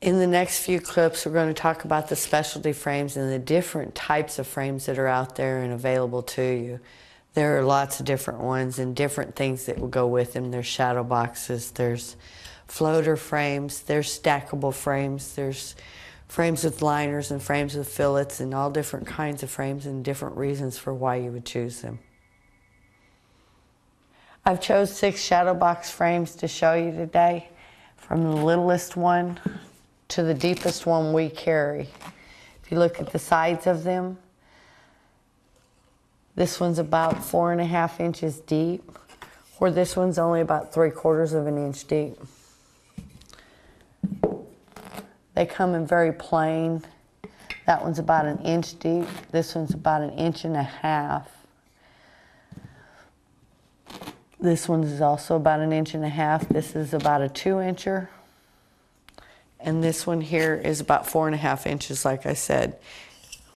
In the next few clips, we're going to talk about the specialty frames and the different types of frames that are out there and available to you. There are lots of different ones and different things that will go with them. There's shadow boxes, there's floater frames, there's stackable frames, there's frames with liners and frames with fillets and all different kinds of frames and different reasons for why you would choose them. I've chose six shadow box frames to show you today from the littlest one to the deepest one we carry. If you look at the sides of them, this one's about four and a half inches deep, or this one's only about three quarters of an inch deep. They come in very plain. That one's about an inch deep. This one's about an inch and a half. This one is also about an inch and a half. This is about a two incher. And this one here is about four and a half inches, like I said.